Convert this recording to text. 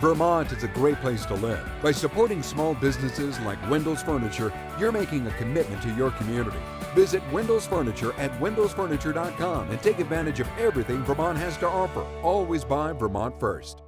Vermont is a great place to live. By supporting small businesses like Wendell's Furniture, you're making a commitment to your community. Visit Wendell's Furniture at wendellsfurniture.com and take advantage of everything Vermont has to offer. Always buy Vermont first.